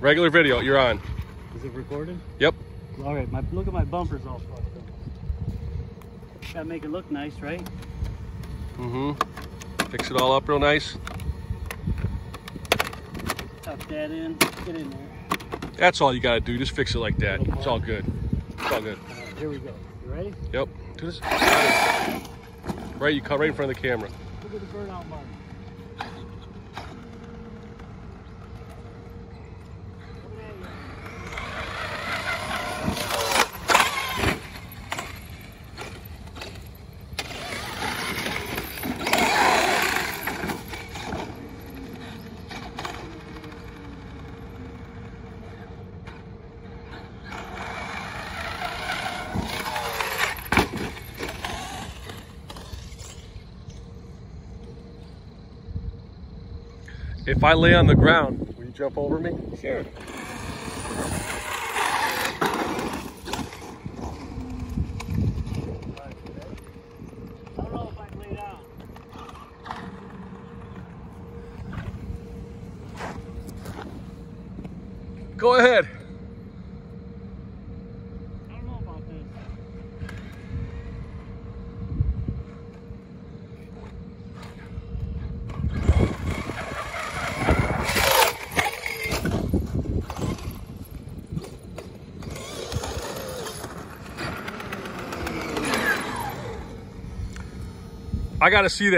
Regular video, you're on. Is it recording? Yep. All right, my, look at my bumpers all fucked up. Gotta make it look nice, right? Mm-hmm. Fix it all up real nice. Tuck that in, get in there. That's all you gotta do. Just fix it like that. It's all good. It's all good. All right, here we go. You ready? Yep. Do this. Right, you cut right in front of the camera. Look at the burnout mark. If I lay on the ground, will you jump over me? Sure. I don't know if I can lay down. Go ahead. I don't know about this. I gotta see that.